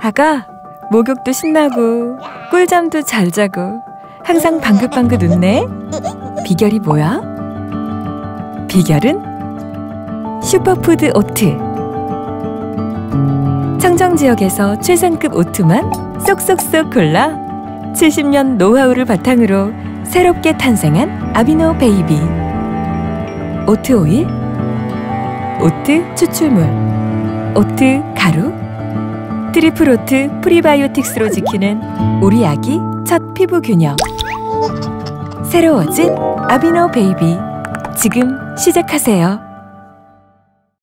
아가, 목욕도 신나고 꿀잠도 잘 자고 항상 방긋방긋 웃네. 비결이 뭐야? 비결은 슈퍼푸드 oat. 청정 지역에서 최상급 oat만 쏙쏙쏙 골라 70년 노하우를 바탕으로 새롭게 탄생한 아비노 베이비. oat 오일, oat 추출물, oat 가루, triple oat 프리바이오틱스로 지키는 우리 아기 첫 피부 균형. 새로워진 아비노 베이비. 지금 시작하세요.